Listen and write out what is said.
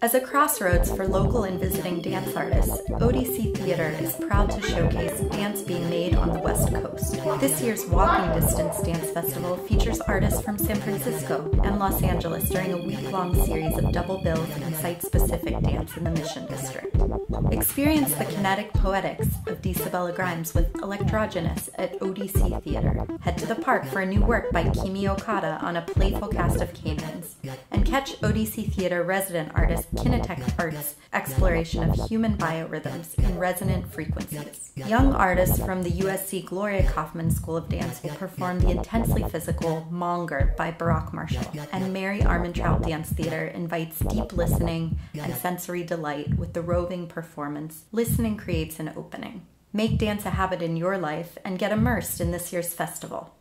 As a crossroads for local and visiting dance artists, ODC Theater is proud to showcase dance being made on the West Coast. This year's Walking Distance Dance Festival features artists from San Francisco and Los Angeles during a week long series of double bills and site specific dance in the Mission District. Experience the kinetic poetics of d. Sabela Grimes with ELECTROGYNOUS at ODC Theater. Head to the park for a new work by Kimi Okada on a playful cast of canines. Catch ODC Theater resident artist Kinetech Arts' exploration of human biorhythms and resonant frequencies. Young artists from the USC Glorya Kaufman School of Dance will perform the intensely physical Monger by Barak Marshall, and Mary Armentrout Dance Theater invites deep listening and sensory delight with the roving performance. Listening creates an opening. Make dance a habit in your life and get immersed in this year's festival.